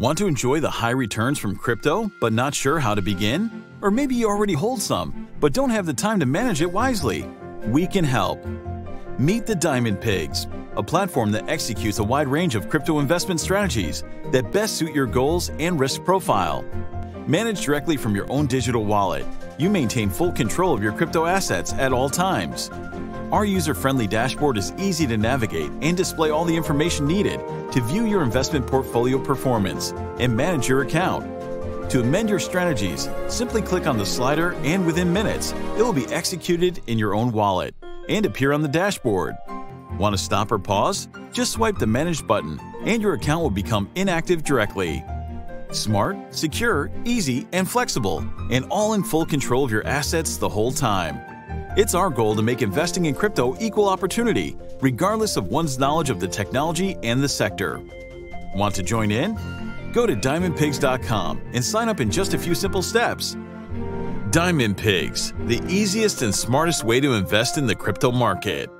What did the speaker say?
Want to enjoy the high returns from crypto, but not sure how to begin? Or maybe you already hold some, but don't have the time to manage it wisely? We can help. Meet the Diamond Pigs, a platform that executes a wide range of crypto investment strategies that best suit your goals and risk profile. Managed directly from your own digital wallet, you maintain full control of your crypto assets at all times. Our user-friendly dashboard is easy to navigate and display all the information needed to view your investment portfolio performance and manage your account. To amend your strategies, simply click on the slider and within minutes, it will be executed in your own wallet and appear on the dashboard. Want to stop or pause? Just swipe the Manage button and your account will become inactive directly. Smart, secure, easy, and flexible, and all in full control of your assets the whole time. It's our goal to make investing in crypto equal opportunity, regardless of one's knowledge of the technology and the sector. Want to join in? Go to diamondpigs.com and sign up in just a few simple steps. Diamond Pigs, the easiest and smartest way to invest in the crypto market.